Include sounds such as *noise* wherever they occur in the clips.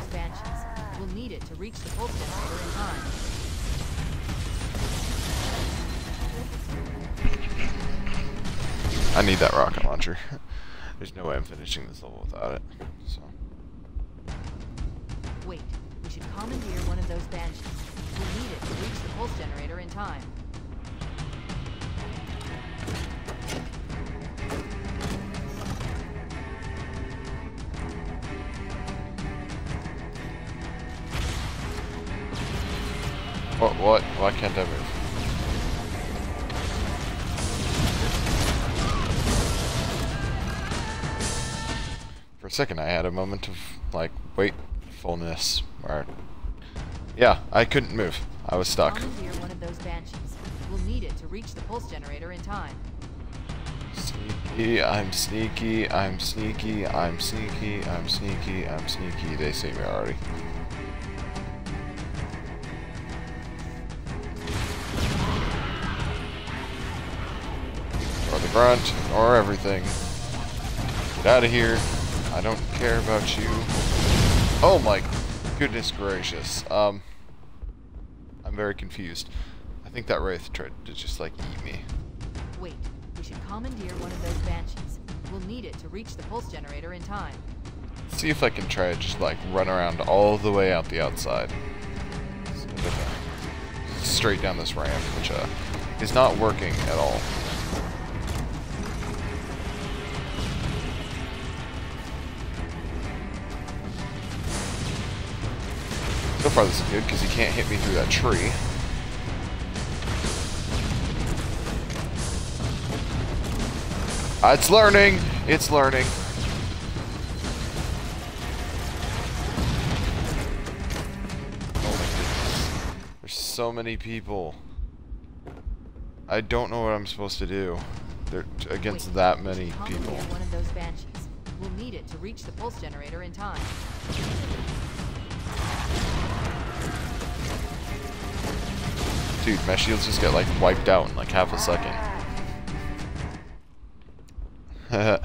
those banshees. We'll need it to reach the pulse generator in time. I need that rocket launcher. *laughs* There's no way I'm finishing this level without it. So. Wait, we should commandeer one of those banshees. We'll need it to reach the pulse generator in time. What? What? Why can't I move? For a second, I had a moment of like wakefulness where, yeah, I couldn't move. I was stuck. One of those banshees. We'll need it to reach the pulse generator in time. Sneaky, I'm sneaky, I'm sneaky, I'm sneaky, I'm sneaky, I'm sneaky. They see me already. Grunt, or everything. Get out of here. I don't care about you. Oh my goodness gracious. Um, I'm very confused. I think that Wraith tried to just like eat me. Wait, we should commandeer one of those banshees. We'll need it to reach the pulse generator in time. See if I can try to just like run around all the way out the outside. Straight down this ramp, which uh, is not working at all. So far this is good because he can't hit me through that tree. Uh, it's learning! It's learning. Oh my goodness. There's so many people. I don't know what I'm supposed to do. They're against Wait, that many people. one of those banshees. We'll need it to reach the pulse generator in time. Dude, my shields just get like wiped out in like half a second. *laughs*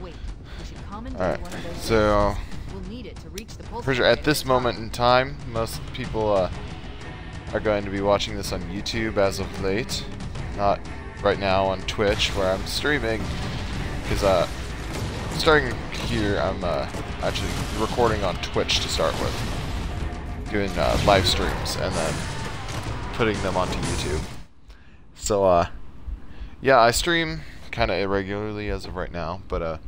Wait, we should commandeer Alright, one of those so. We'll need it to reach the pulse For sure, at this moment in time, most people uh, are going to be watching this on YouTube as of late, not right now on Twitch where I'm streaming. Because uh, starting here, I'm uh, actually recording on Twitch to start with, doing uh, live streams and then putting them onto YouTube. So uh, yeah, I stream kind of irregularly as of right now, but uh,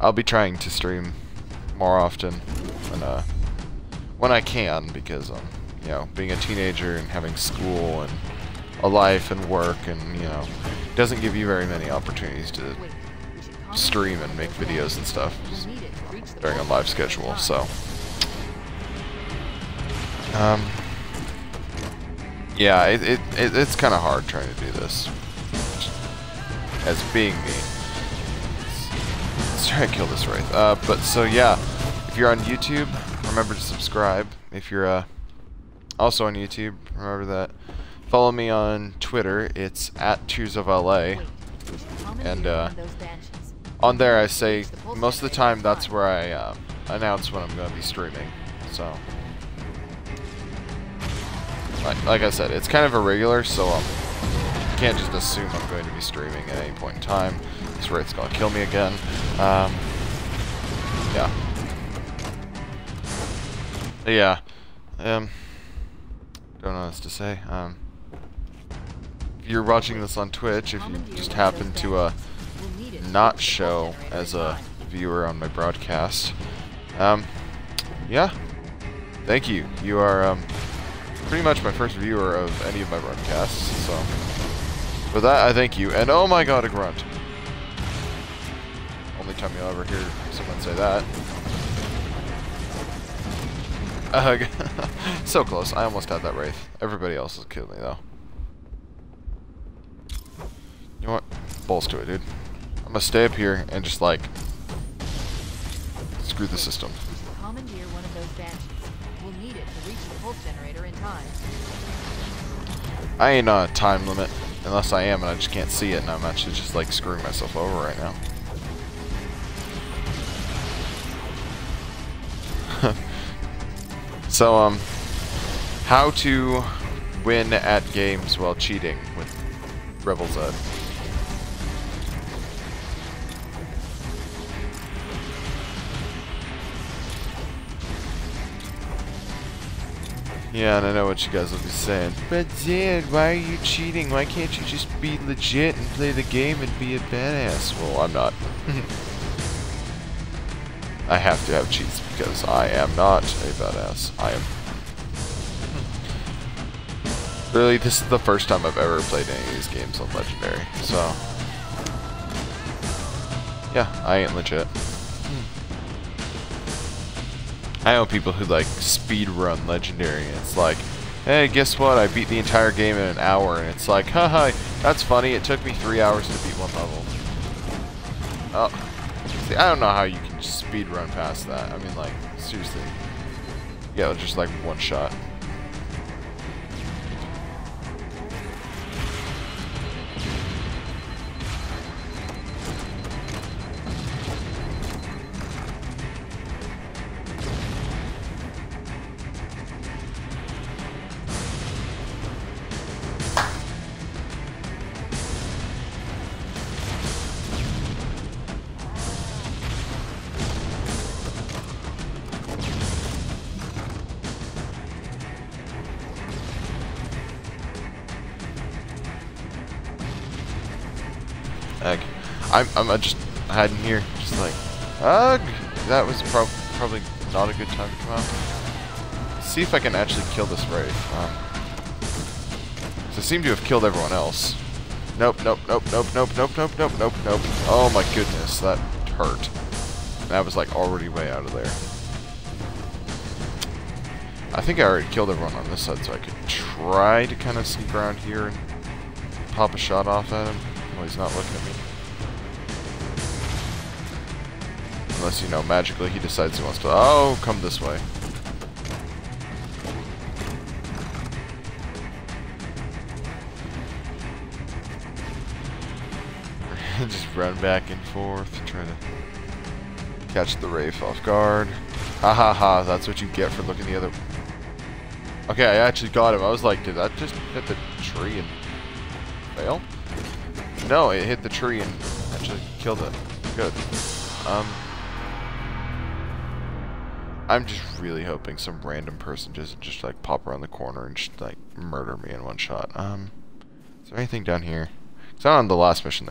I'll be trying to stream more often when uh when I can because um you know being a teenager and having school and a life and work and you know doesn't give you very many opportunities to Wait, we should commandeer stream and make videos and stuff We'll need it to reach the during a live schedule so um yeah it, it, it it's kind of hard trying to do this as being me Let's try to kill this wraith. Uh, but so yeah, if you're on YouTube, remember to subscribe. If you're uh, also on YouTube, remember that. Follow me on Twitter. It's at Tears of LA. Wait, we should commandeer And, uh, of those banshees. On there, I say most of the time that's where I uh, announce when I'm going to be streaming. So, like, like I said, it's kind of irregular, so um, you can't just assume I'm going to be streaming at any point in time. This wraith's going to kill me again. Um, yeah. Yeah. Um, don't know what else to say. Um, if you're watching this on Twitch, if you just happen to uh, not show as a viewer on my broadcast. Um, yeah. Thank you. You are um, pretty much my first viewer of any of my broadcasts. So, For that, I thank you. And oh my god, a grunt. Only time you'll ever hear someone say that. Ugh. *laughs* so close. I almost had that wraith. Everybody else has killed me though. You know what? Balls to it, dude. I'm gonna stay up here and just like screw the system. Commandeer one of those banshees. We'll need it to reach the pulse generator time. I ain't on a time limit. Unless I am and I just can't see it and I'm actually just like screwing myself over right now. *laughs* so, um, how to win at games while cheating with Rebel Zed. Yeah, and I know what you guys will be saying. But Dad, why are you cheating? Why can't you just be legit and play the game and be a badass? Well, I'm not. *laughs* I have to have cheats because I am not a badass. I am. Really, this is the first time I've ever played any of these games on Legendary, so... Yeah, I ain't legit. I know people who like speed run Legendary, and it's like, hey, guess what? I beat the entire game in an hour, and it's like, haha, that's funny. It took me three hours to beat one level. Oh, see, I don't know how you can speed run past that. I mean, like, seriously. Yeah, just like one shot. Egg. I'm, I'm just hiding here, just like, ugh. That was prob probably not a good time to come out. See if I can actually kill this Wraith. Um, so I seem to have killed everyone else. Nope, nope, nope, nope, nope, nope, nope, nope, nope, nope. Oh my goodness, that hurt. That was like already way out of there. I think I already killed everyone on this side, so I could try to kind of sneak around here and pop a shot off at him. Well, he's not looking at me. Unless, you know, magically he decides he wants to... Oh, come this way. *laughs* Just run back and forth, trying to catch the Wraith off guard. Ha ha ha, that's what you get for looking the other... Okay, I actually got him. I was like, did that just hit the tree and fail? No, it hit the tree and actually killed it. Good. Um, I'm just really hoping some random person just just like pop around the corner and just like murder me in one shot. Um, is there anything down here? Because on the last mission there